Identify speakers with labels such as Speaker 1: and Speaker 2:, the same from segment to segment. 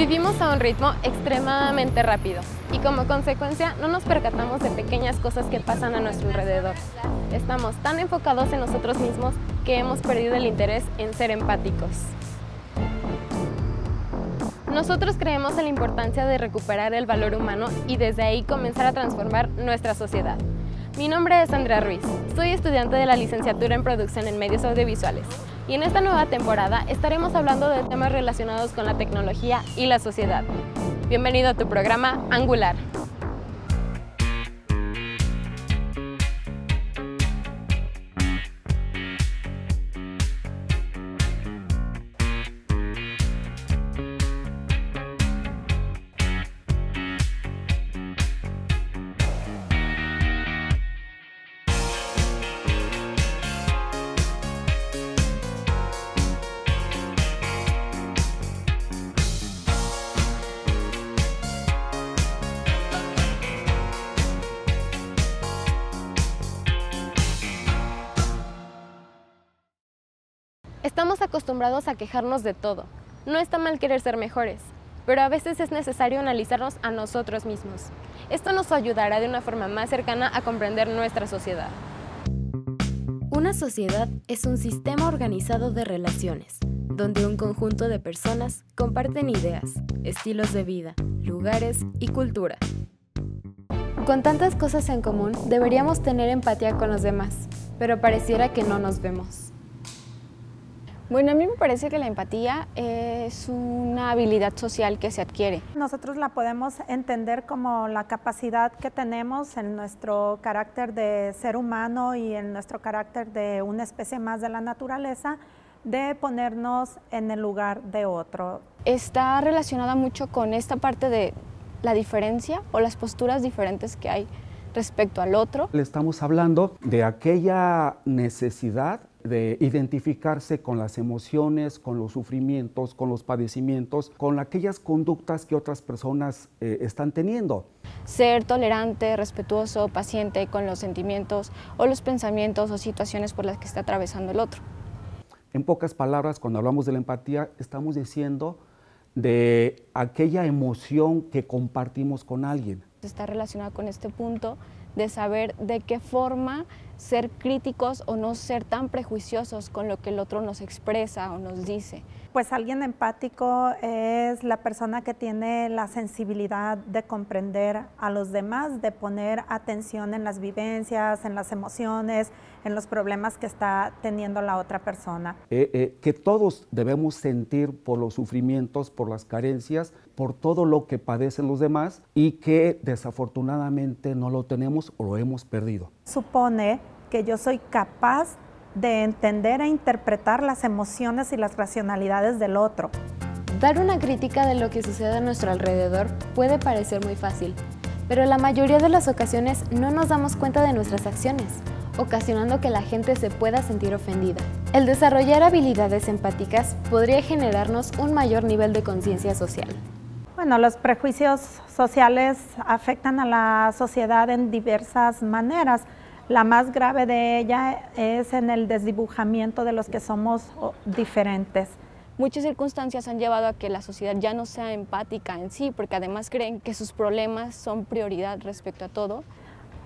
Speaker 1: Vivimos a un ritmo extremadamente rápido y como consecuencia no nos percatamos de pequeñas cosas que pasan a nuestro alrededor. Estamos tan enfocados en nosotros mismos que hemos perdido el interés en ser empáticos. Nosotros creemos en la importancia de recuperar el valor humano y desde ahí comenzar a transformar nuestra sociedad. Mi nombre es Andrea Ruiz, soy estudiante de la licenciatura en Producción en Medios Audiovisuales y en esta nueva temporada estaremos hablando de temas relacionados con la tecnología y la sociedad. Bienvenido a tu programa Angular. Acostumbrados a quejarnos de todo. No está mal querer ser mejores, pero a veces es necesario analizarnos a nosotros mismos. Esto nos ayudará de una forma más cercana a comprender nuestra sociedad.
Speaker 2: Una sociedad es un sistema organizado de relaciones, donde un conjunto de personas comparten ideas, estilos de vida, lugares y cultura.
Speaker 1: Con tantas cosas en común, deberíamos tener empatía con los demás, pero pareciera que no nos vemos.
Speaker 3: Bueno, a mí me parece que la empatía es una habilidad social que se adquiere.
Speaker 4: Nosotros la podemos entender como la capacidad que tenemos en nuestro carácter de ser humano y en nuestro carácter de una especie más de la naturaleza de ponernos en el lugar de otro.
Speaker 3: Está relacionada mucho con esta parte de la diferencia o las posturas diferentes que hay respecto al otro.
Speaker 5: Le estamos hablando de aquella necesidad de identificarse con las emociones, con los sufrimientos, con los padecimientos, con aquellas conductas que otras personas eh, están teniendo.
Speaker 3: Ser tolerante, respetuoso, paciente con los sentimientos o los pensamientos o situaciones por las que está atravesando el otro.
Speaker 5: En pocas palabras, cuando hablamos de la empatía, estamos diciendo de aquella emoción que compartimos con alguien.
Speaker 3: Está relacionada con este punto de saber de qué forma ser críticos o no ser tan prejuiciosos con lo que el otro nos expresa o nos dice.
Speaker 4: Pues alguien empático es la persona que tiene la sensibilidad de comprender a los demás, de poner atención en las vivencias, en las emociones, en los problemas que está teniendo la otra persona.
Speaker 5: Eh, eh, que todos debemos sentir por los sufrimientos, por las carencias, por todo lo que padecen los demás y que desafortunadamente no lo tenemos o lo hemos perdido.
Speaker 4: Supone que yo soy capaz de entender e interpretar las emociones y las racionalidades del otro.
Speaker 1: Dar una crítica de lo que sucede a nuestro alrededor puede parecer muy fácil, pero la mayoría de las ocasiones no nos damos cuenta de nuestras acciones, ocasionando que la gente se pueda sentir ofendida. El desarrollar habilidades empáticas podría generarnos un mayor nivel de conciencia social.
Speaker 4: Bueno, los prejuicios sociales afectan a la sociedad en diversas maneras. La más grave de ella es en el desdibujamiento de los que somos diferentes.
Speaker 3: Muchas circunstancias han llevado a que la sociedad ya no sea empática en sí, porque además creen que sus problemas son prioridad respecto a todo.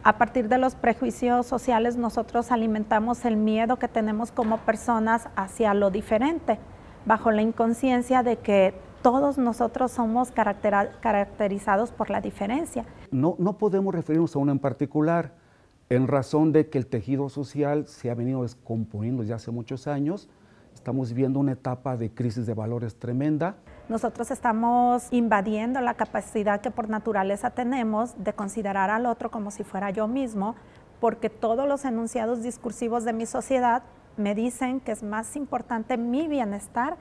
Speaker 4: A partir de los prejuicios sociales nosotros alimentamos el miedo que tenemos como personas hacia lo diferente, bajo la inconsciencia de que todos nosotros somos caracterizados por la diferencia.
Speaker 5: No, no podemos referirnos a uno en particular en razón de que el tejido social se ha venido descomponiendo desde hace muchos años. Estamos viviendo una etapa de crisis de valores tremenda.
Speaker 4: Nosotros estamos invadiendo la capacidad que por naturaleza tenemos de considerar al otro como si fuera yo mismo, porque todos los enunciados discursivos de mi sociedad me dicen que es más importante mi bienestar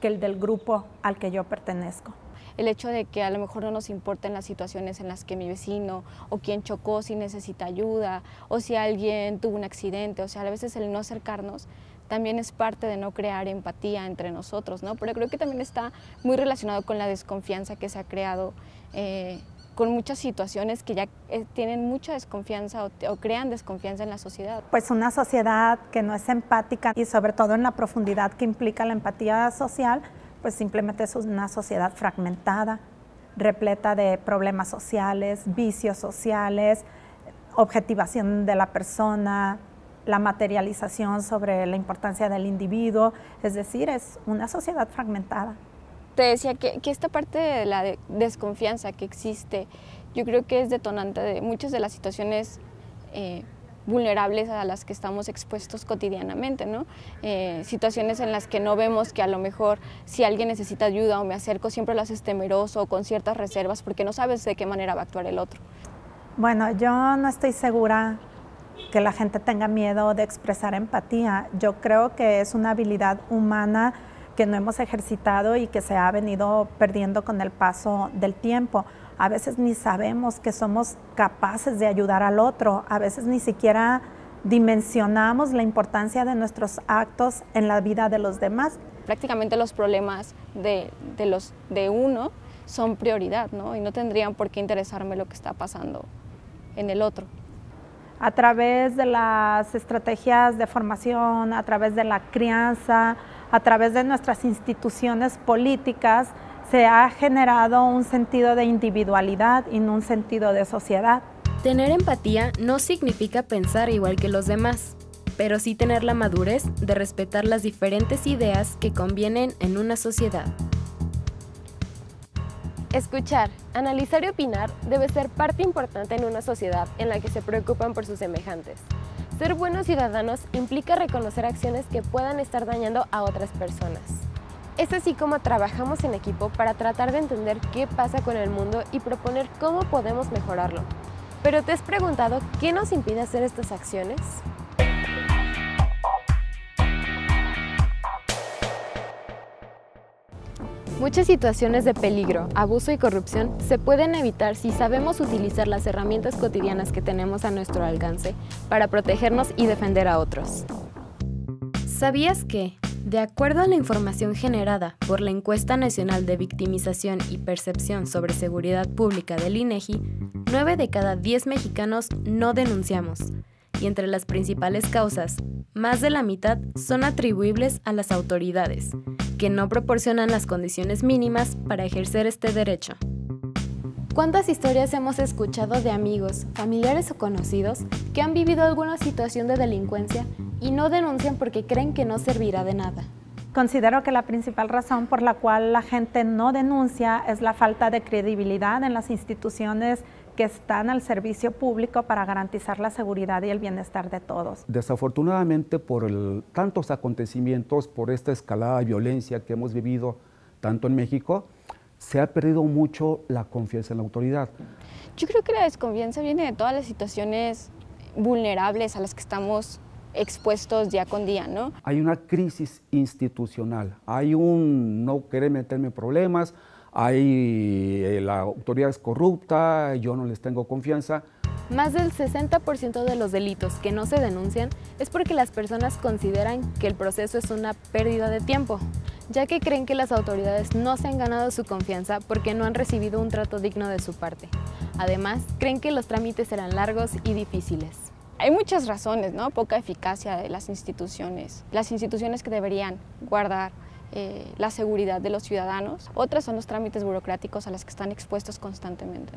Speaker 4: que el del grupo al que yo pertenezco
Speaker 3: el hecho de que a lo mejor no nos importen las situaciones en las que mi vecino o quien chocó si necesita ayuda o si alguien tuvo un accidente, o sea, a veces el no acercarnos también es parte de no crear empatía entre nosotros, ¿no? Pero creo que también está muy relacionado con la desconfianza que se ha creado eh, con muchas situaciones que ya eh, tienen mucha desconfianza o, o, crean desconfianza en la sociedad.
Speaker 4: Pues una sociedad que no es empática y sobre todo en la profundidad que implica la empatía social, pues simplemente es una sociedad fragmentada, repleta de problemas sociales, vicios sociales, objetivación de la persona, la materialización sobre la importancia del individuo, es decir, es una sociedad fragmentada.
Speaker 3: Te decía que, esta parte de la desconfianza que existe, yo creo que es detonante de muchas de las situaciones eh, vulnerables a las que estamos expuestos cotidianamente, ¿no? Eh, situaciones en las que no vemos que a lo mejor si alguien necesita ayuda o me acerco, siempre lo haces temeroso o con ciertas reservas porque no sabes de qué manera va a actuar el otro.
Speaker 4: Bueno, yo no estoy segura que la gente tenga miedo de expresar empatía. Yo creo que es una habilidad humana que no hemos ejercitado y que se ha venido perdiendo con el paso del tiempo. A veces ni sabemos que somos capaces de ayudar al otro, a veces ni siquiera dimensionamos la importancia de nuestros actos en la vida de los demás.
Speaker 3: Prácticamente los problemas de, los, de uno son prioridad, ¿no? Y no tendrían por qué interesarme lo que está pasando en el otro
Speaker 4: a través de las estrategias de formación, a través de la crianza, a través de nuestras instituciones políticas, se ha generado un sentido de individualidad y no un sentido de sociedad.
Speaker 2: Tener empatía no significa pensar igual que los demás, pero sí tener la madurez de respetar las diferentes ideas que convienen en una sociedad.
Speaker 1: Escuchar, analizar y opinar debe ser parte importante en una sociedad en la que se preocupan por sus semejantes. Ser buenos ciudadanos implica reconocer acciones que puedan estar dañando a otras personas. Es así como trabajamos en equipo para tratar de entender qué pasa con el mundo y proponer cómo podemos mejorarlo. Pero ¿te has preguntado qué nos impide hacer estas acciones? Muchas situaciones de peligro, abuso y corrupción se pueden evitar si sabemos utilizar las herramientas cotidianas que tenemos a nuestro alcance para protegernos y defender a otros.
Speaker 2: ¿Sabías que, de acuerdo a la información generada por la Encuesta Nacional de Victimización y Percepción sobre Seguridad Pública del INEGI, 9 de cada 10 mexicanos no denunciamos? y entre las principales causas, más de la mitad son atribuibles a las autoridades, que no proporcionan las condiciones mínimas para ejercer este derecho.
Speaker 1: ¿Cuántas historias hemos escuchado de amigos, familiares o conocidos que han vivido alguna situación de delincuencia y no denuncian porque creen que no servirá de nada?
Speaker 4: Considero que la principal razón por la cual la gente no denuncia es la falta de credibilidad en las instituciones que están al servicio público para garantizar la seguridad y el bienestar de todos.
Speaker 5: Desafortunadamente, por tantos acontecimientos, por esta escalada de violencia que hemos vivido tanto en México, se ha perdido mucho la confianza en la autoridad.
Speaker 3: Yo creo que la desconfianza viene de todas las situaciones vulnerables a las que estamos expuestos día con día, ¿no?
Speaker 5: Hay una crisis institucional, hay un no querer meterme en problemas, hay, eh, la autoridad es corrupta, yo no les tengo confianza.
Speaker 1: Más del 60% de los delitos que no se denuncian es porque las personas consideran que el proceso es una pérdida de tiempo, ya que creen que las autoridades no se han ganado su confianza porque no han recibido un trato digno de su parte. Además, creen que los trámites serán largos y difíciles.
Speaker 3: Hay muchas razones, ¿no? Poca eficacia de las instituciones. Las instituciones que deberían guardar eh, la seguridad de los ciudadanos. Otras son los trámites burocráticos a los que están expuestos constantemente,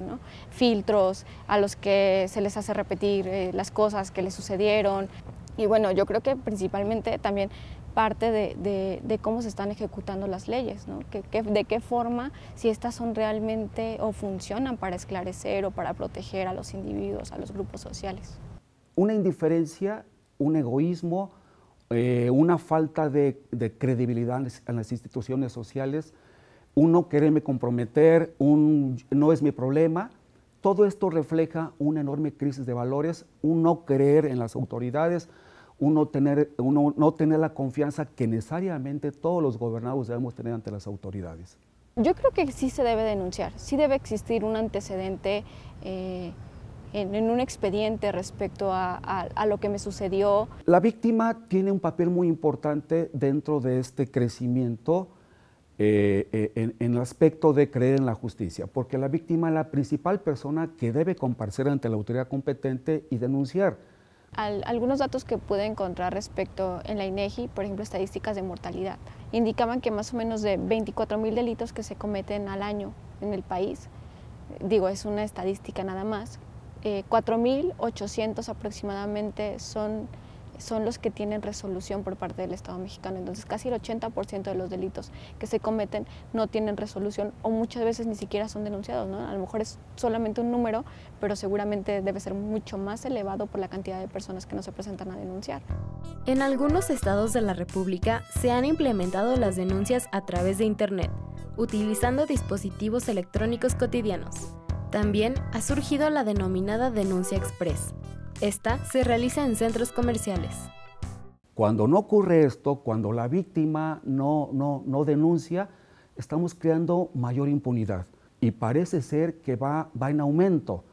Speaker 3: filtros a los que se les hace repetir eh, las cosas que les sucedieron. Y bueno, yo creo que principalmente también parte de, cómo se están ejecutando las leyes, ¿no? de qué forma, si estas son realmente o funcionan para esclarecer o para proteger a los individuos, a los grupos sociales.
Speaker 5: Una indiferencia, un egoísmo, eh, una falta de, credibilidad en las instituciones sociales, uno quererme comprometer, un no es mi problema. Todo esto refleja una enorme crisis de valores, un no creer en las autoridades, uno, tener, uno no tener la confianza que necesariamente todos los gobernados debemos tener ante las autoridades.
Speaker 3: Yo creo que sí se debe denunciar, sí debe existir un antecedente. Eh, en, un expediente respecto a, lo que me sucedió.
Speaker 5: La víctima tiene un papel muy importante dentro de este crecimiento eh, eh, en, en, el aspecto de creer en la justicia, porque la víctima es la principal persona que debe comparecer ante la autoridad competente y denunciar.
Speaker 3: algunos datos que pude encontrar respecto en la INEGI, por ejemplo, estadísticas de mortalidad, indicaban que más o menos de 24 mil delitos que se cometen al año en el país, digo, es una estadística nada más, eh, 4.800 aproximadamente son son los que tienen resolución por parte del Estado mexicano. Entonces casi el 80% de los delitos que se cometen no tienen resolución o muchas veces ni siquiera son denunciados. ¿no? A lo mejor es solamente un número, pero seguramente debe ser mucho más elevado por la cantidad de personas que no se presentan a denunciar.
Speaker 2: En algunos estados de la República se han implementado las denuncias a través de Internet, utilizando dispositivos electrónicos cotidianos. También ha surgido la denominada denuncia express, esta se realiza en centros comerciales.
Speaker 5: Cuando no ocurre esto, cuando la víctima no, no, denuncia, estamos creando mayor impunidad y parece ser que va, va en aumento.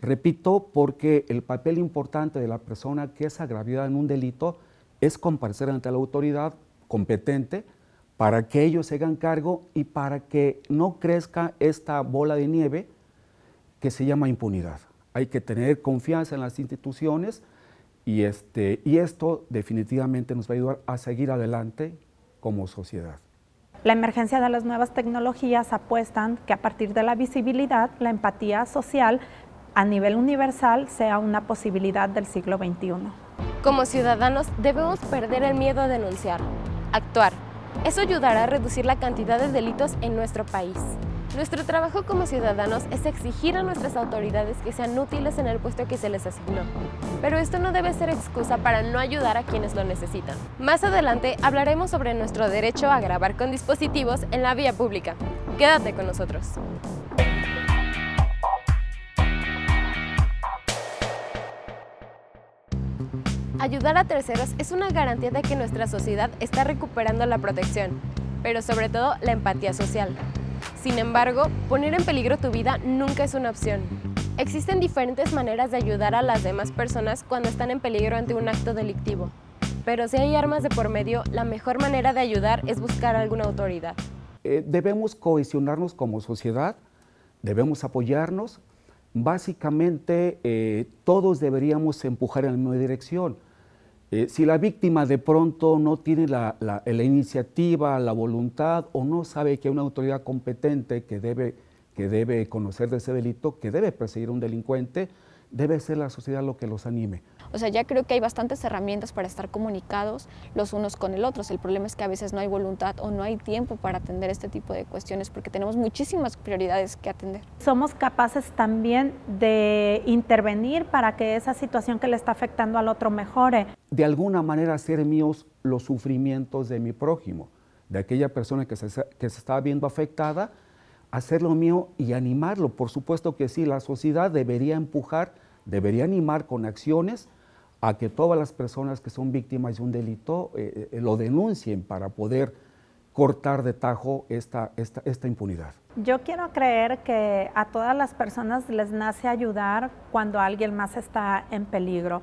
Speaker 5: Repito, porque el papel importante de la persona que es agraviada en un delito es comparecer ante la autoridad competente para que ellos se hagan cargo y para que no crezca esta bola de nieve que se llama impunidad hay que tener confianza en las instituciones y, este, y esto definitivamente nos va a ayudar a seguir adelante como sociedad.
Speaker 4: La emergencia de las nuevas tecnologías apuestan que a partir de la visibilidad, la empatía social a nivel universal sea una posibilidad del siglo XXI.
Speaker 1: Como ciudadanos debemos perder el miedo a denunciar, actuar. Eso ayudará a reducir la cantidad de delitos en nuestro país. Nuestro trabajo como ciudadanos es exigir a nuestras autoridades que sean útiles en el puesto que se les asignó. Pero esto no debe ser excusa para no ayudar a quienes lo necesitan. Más adelante hablaremos sobre nuestro derecho a grabar con dispositivos en la vía pública. Quédate con nosotros. Ayudar a terceros es una garantía de que nuestra sociedad está recuperando la protección, pero sobre todo la empatía social. Sin embargo, poner en peligro tu vida nunca es una opción. Existen diferentes maneras de ayudar a las demás personas cuando están en peligro ante un acto delictivo. Pero si hay armas de por medio, la mejor manera de ayudar es buscar alguna autoridad.
Speaker 5: Eh, debemos cohesionarnos como sociedad, debemos apoyarnos. Básicamente, eh, todos deberíamos empujar en la misma dirección. Eh, si la víctima de pronto no tiene la, iniciativa, la voluntad o no sabe que hay una autoridad competente que debe, que debe conocer de ese delito, que debe perseguir a un delincuente, debe ser la sociedad lo que los anime.
Speaker 3: O sea, ya creo que hay bastantes herramientas para estar comunicados los unos con el otro. El problema es que a veces no hay voluntad o no hay tiempo para atender este tipo de cuestiones porque tenemos muchísimas prioridades que atender.
Speaker 4: Somos capaces también de intervenir para que esa situación que le está afectando al otro mejore.
Speaker 5: De alguna manera hacer míos los sufrimientos de mi prójimo, de aquella persona que se, que se está viendo afectada, hacerlo mío y animarlo. Por supuesto que sí, la sociedad debería empujar, debería animar con acciones a que todas las personas que son víctimas de un delito eh, eh, lo denuncien para poder cortar de tajo esta, esta, impunidad.
Speaker 4: Yo quiero creer que a todas las personas les nace ayudar cuando alguien más está en peligro,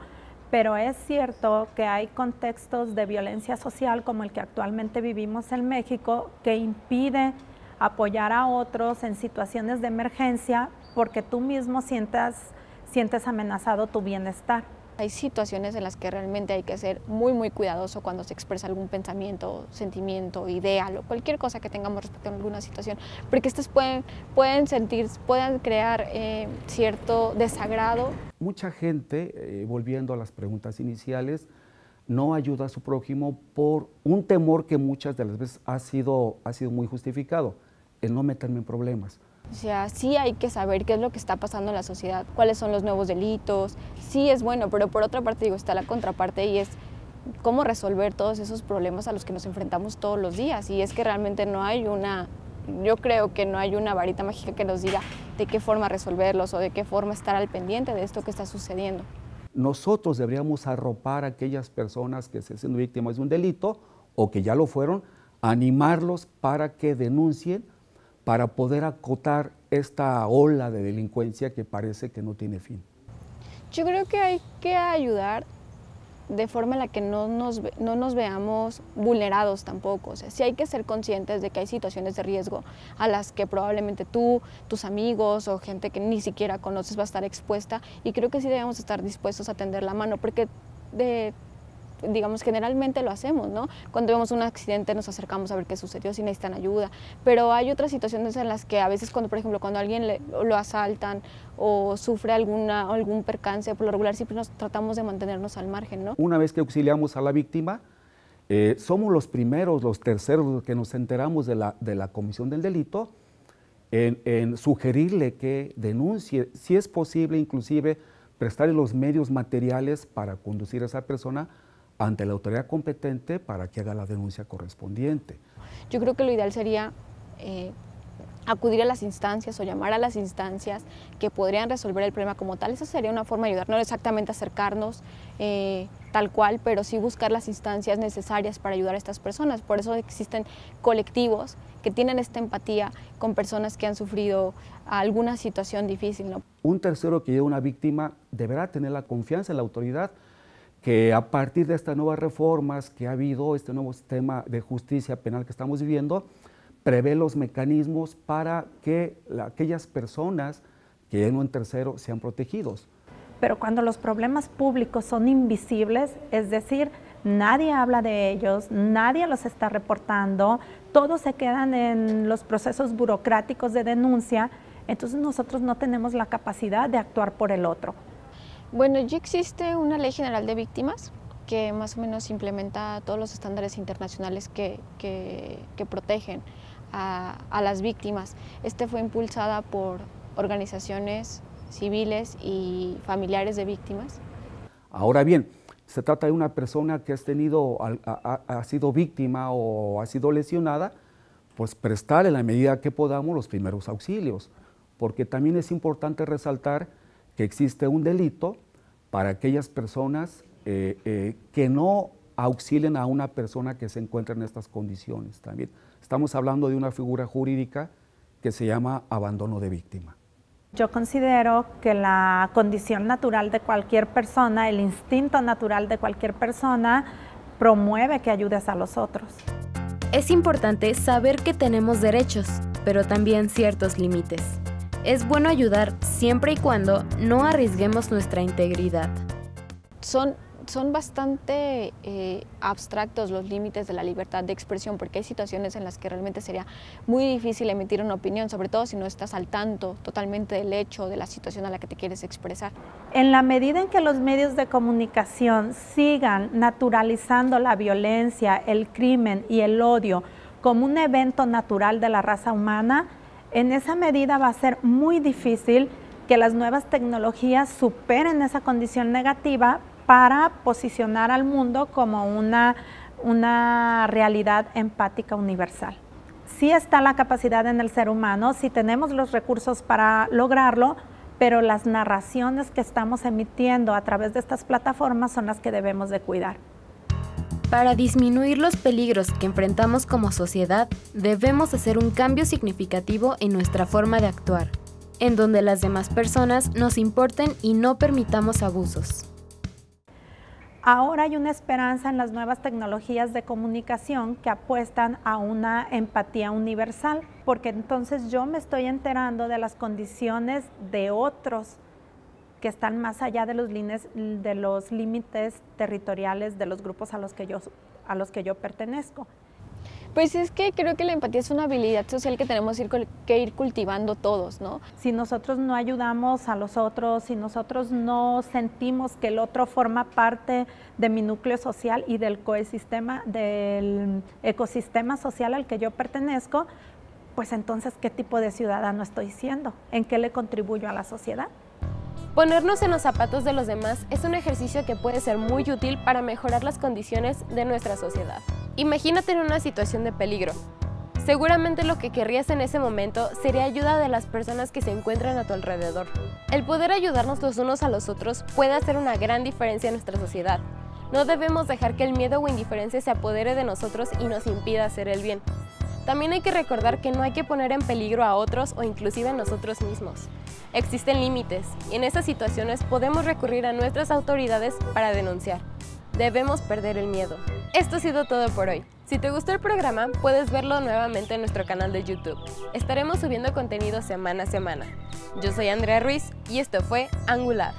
Speaker 4: pero es cierto que hay contextos de violencia social como el que actualmente vivimos en México que impide apoyar a otros en situaciones de emergencia porque tú mismo sientes amenazado tu bienestar.
Speaker 3: Hay situaciones en las que realmente hay que ser muy, muy cuidadoso cuando se expresa algún pensamiento, sentimiento, idea, o cualquier cosa que tengamos respecto a alguna situación, porque estos pueden, pueden sentir, pueden crear eh, cierto desagrado.
Speaker 5: Mucha gente, eh, volviendo a las preguntas iniciales, no ayuda a su prójimo por un temor que muchas de las veces ha sido, ha sido muy justificado, el no meterme en problemas.
Speaker 3: O sea, sí hay que saber qué es lo que está pasando en la sociedad, cuáles son los nuevos delitos, sí es bueno, pero por otra parte digo, está la contraparte y es cómo resolver todos esos problemas a los que nos enfrentamos todos los días. Y es que realmente no hay una, yo creo que no hay una varita mágica que nos diga de qué forma resolverlos o de qué forma estar al pendiente de esto que está sucediendo.
Speaker 5: Nosotros deberíamos arropar a aquellas personas que se siendo víctimas de un delito o que ya lo fueron, animarlos para que denuncien para poder acotar esta ola de delincuencia que parece que no tiene fin?
Speaker 3: Yo creo que hay que ayudar de forma en la que no nos, no nos veamos vulnerados tampoco. O sea, sí hay que ser conscientes de que hay situaciones de riesgo a las que probablemente tú, tus amigos o gente que ni siquiera conoces va a estar expuesta y creo que sí debemos estar dispuestos a tender la mano porque de digamos, generalmente lo hacemos, ¿no? Cuando vemos un accidente nos acercamos a ver qué sucedió, si necesitan ayuda, pero hay otras situaciones en las que a veces cuando, por ejemplo, cuando alguien lo asaltan o sufre alguna, algún percance, por lo regular siempre nos tratamos de mantenernos al margen, ¿no?
Speaker 5: Una vez que auxiliamos a la víctima, eh, somos los primeros, los terceros que nos enteramos de la, de la comisión del delito, en, en sugerirle que denuncie, si es posible, inclusive prestarle los medios materiales para conducir a esa persona ante la autoridad competente para que haga la denuncia correspondiente.
Speaker 3: Yo creo que lo ideal sería eh, acudir a las instancias o llamar a las instancias que podrían resolver el problema como tal. Esa sería una forma de ayudar, no exactamente acercarnos eh, tal cual, pero sí buscar las instancias necesarias para ayudar a estas personas. Por eso existen colectivos que tienen esta empatía con personas que han sufrido alguna situación difícil.
Speaker 5: Un tercero que lleva una víctima deberá tener la confianza en la autoridad que a partir de estas nuevas reformas que ha habido, este nuevo sistema de justicia penal que estamos viviendo, prevé los mecanismos para que aquellas personas que en tercero sean protegidos.
Speaker 4: Pero cuando los problemas públicos son invisibles, es decir, nadie habla de ellos, nadie los está reportando, todos se quedan en los procesos burocráticos de denuncia, entonces nosotros no tenemos la capacidad de actuar por el otro.
Speaker 3: Bueno, ya existe una ley general de víctimas que más o menos implementa todos los estándares internacionales que, protegen a, las víctimas. Este fue impulsada por organizaciones civiles y familiares de víctimas.
Speaker 5: Ahora bien, se trata de una persona que tenido, ha, sido víctima o ha sido lesionada, pues prestar en la medida que podamos los primeros auxilios, porque también es importante resaltar que existe un delito para aquellas personas eh, eh, que no auxilien a una persona que se encuentra en estas condiciones también. Estamos hablando de una figura jurídica que se llama abandono de víctima.
Speaker 4: Yo considero que la condición natural de cualquier persona, el instinto natural de cualquier persona, promueve que ayudes a los otros.
Speaker 2: Es importante saber que tenemos derechos, pero también ciertos límites. Es bueno ayudar siempre y cuando no arriesguemos nuestra integridad.
Speaker 3: Son, son bastante eh, abstractos los límites de la libertad de expresión porque hay situaciones en las que realmente sería muy difícil emitir una opinión, sobre todo si no estás al tanto totalmente del hecho, de la situación a la que te quieres expresar.
Speaker 4: En la medida en que los medios de comunicación sigan naturalizando la violencia, el crimen y el odio como un evento natural de la raza humana, en esa medida va a ser muy difícil que las nuevas tecnologías superen esa condición negativa para posicionar al mundo como una, una realidad empática universal. Sí está la capacidad en el ser humano, sí tenemos los recursos para lograrlo, pero las narraciones que estamos emitiendo a través de estas plataformas son las que debemos de cuidar.
Speaker 2: Para disminuir los peligros que enfrentamos como sociedad, debemos hacer un cambio significativo en nuestra forma de actuar, en donde las demás personas nos importen y no permitamos abusos.
Speaker 4: Ahora hay una esperanza en las nuevas tecnologías de comunicación que apuestan a una empatía universal, porque entonces yo me estoy enterando de las condiciones de otros que están más allá de los, de los límites territoriales de los grupos a los, que yo, a los que yo pertenezco.
Speaker 3: Pues es que creo que la empatía es una habilidad social que tenemos que ir cultivando todos, ¿no?
Speaker 4: Si nosotros no ayudamos a los otros, si nosotros no sentimos que el otro forma parte de mi núcleo social y del ecosistema, del ecosistema social al que yo pertenezco, pues entonces, ¿qué tipo de ciudadano estoy siendo? ¿En qué le contribuyo a la sociedad?
Speaker 1: Ponernos en los zapatos de los demás es un ejercicio que puede ser muy útil para mejorar las condiciones de nuestra sociedad. Imagínate en una situación de peligro. Seguramente lo que querrías en ese momento sería ayuda de las personas que se encuentran a tu alrededor. El poder ayudarnos los unos a los otros puede hacer una gran diferencia en nuestra sociedad. No debemos dejar que el miedo o indiferencia se apodere de nosotros y nos impida hacer el bien. También hay que recordar que no hay que poner en peligro a otros o inclusive a nosotros mismos. Existen límites y en esas situaciones podemos recurrir a nuestras autoridades para denunciar. Debemos perder el miedo. Esto ha sido todo por hoy. Si te gustó el programa, puedes verlo nuevamente en nuestro canal de YouTube. Estaremos subiendo contenido semana a semana. Yo soy Andrea Ruiz y esto fue Angular.